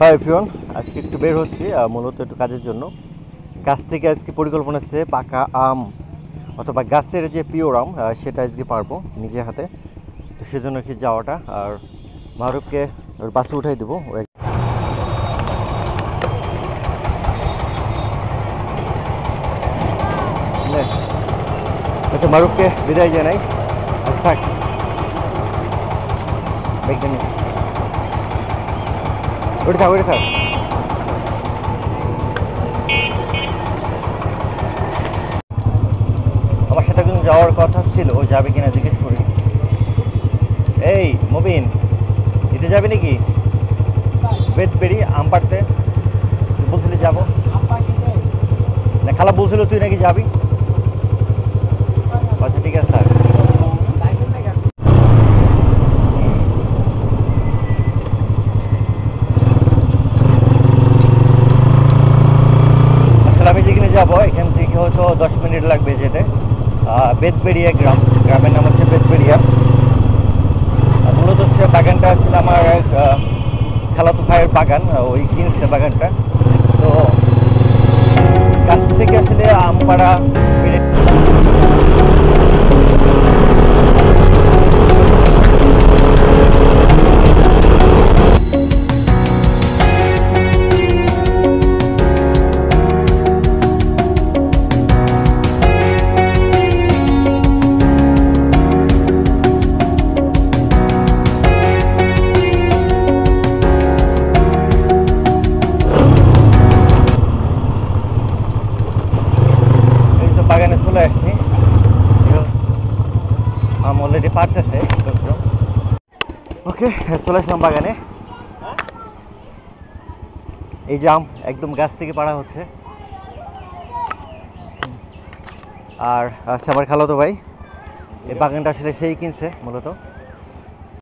Hi everyone আজকে একটু বের হচ্ছি মূলত একটু কাজের জন্য। গাছ থেকে আজকে পরিকল্পনা আছে পাকা আম অথবা গাছের যে পিওর আম সেটা আজকে পারব নিজে হাতে। তো সেজন্য কি যাওয়াটা, আর মারুফকে ওর বাসে উঠাই দেবো। আচ্ছা মারুফকে বিদায় জানাই। আজ থাক। নিয়ে ওটা থাক ওটা থাক। আমার সাথে কিন্তু যাওয়ার কথা ছিল ও যাবে কিনা জিজ্ঞেস করি। এই মবিন এতে যাবে নাকি? বেদ বেরি আম পাড়তে। বলছিলি যাব। না খালা বলছিল তুই নাকি যাবি আচ্ছা ঠিক আছে থাক আসলে যাব, এখান থেকে হয়তো দশ মিনিট লাগবে যেতে। বেদবেড়িয়া গ্রাম। গ্রামের নাম হচ্ছে বেদবেড়িয়া মূলত সে বাগানটা আসলে আমার এক খালাতো ভাইয়ের বাগান ওই কিনছে বাগানটা। তো, কাছ থেকে আসলে আম বাগানে চলে আসছি। আম অলরেডি পারতেছে ওকে, চলে আসলাম বাগানে। এই যে আম একদম গাছ থেকে পাড়া হচ্ছে। আর আচ্ছা আমার খালাতো ভাই। এই বাগানটা আসলে সেই কিনছে মূলত।